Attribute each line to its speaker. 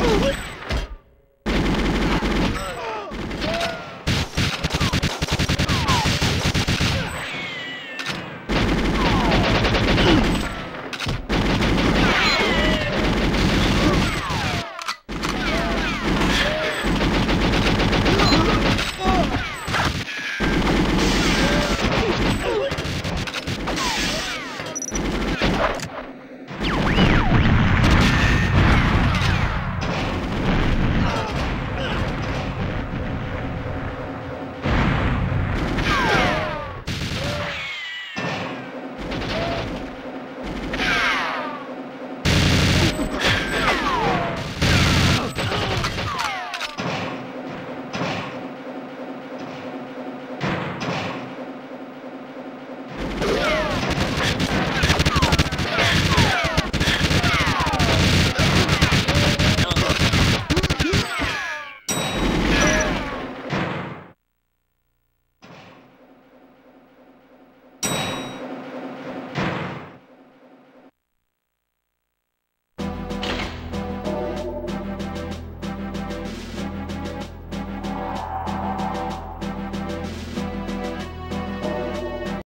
Speaker 1: Oh,